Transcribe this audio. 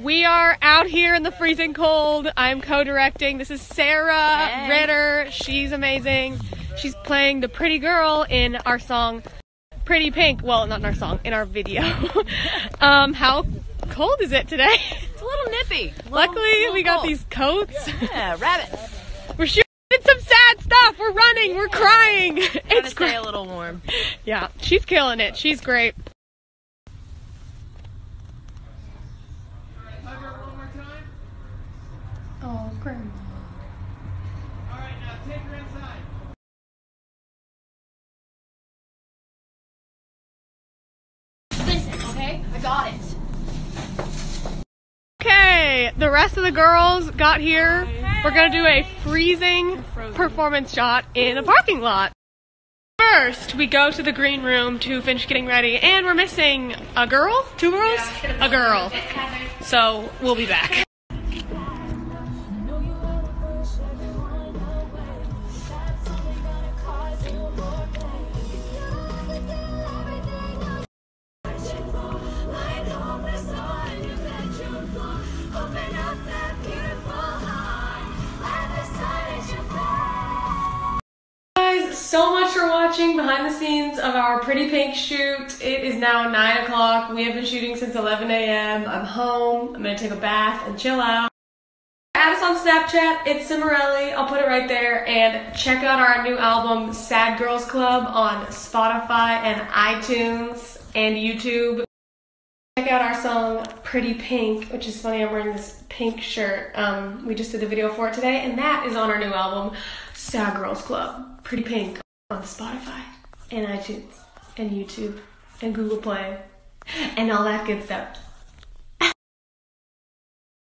We are out here in the freezing cold. I'm co-directing. This is Sarah Hey. Ritter. She's amazing. She's playing the pretty girl in our song Pretty Pink. Well, not in our song, in our video. um, how cold is it today? It's a little nippy. Little- Luckily, little we got cold. these coats. Yeah, rabbit. We're shooting some sad stuff. We're running. We're crying. Trying to It's stay great. a little warm. Yeah, she's killing it. She's great. Oh, grandma. Alright, now take her inside. Listen, okay? I got it. Okay, the rest of the girls got here. We're gonna do a freezing performance shot in a parking lot. First, we go to the green room to finish getting ready, and we're missing a girl? Two girls? A girl. So, we'll be back. So much for watching behind the scenes of our pretty pink shoot. It is now 9 o'clock. We have been shooting since 11 a.m i'm home. I'm gonna take a bath and chill out. Add us on snapchat. It's Cimorelli. i'll put it right there. And check out our new album sad girls club on spotify and itunes and youtube check out our song pretty pink which is funny i'm wearing this pink shirt um, we just did the video for it today and that is on our new album sad girls club pretty pink on spotify and itunes and youtube and google play and all that good stuff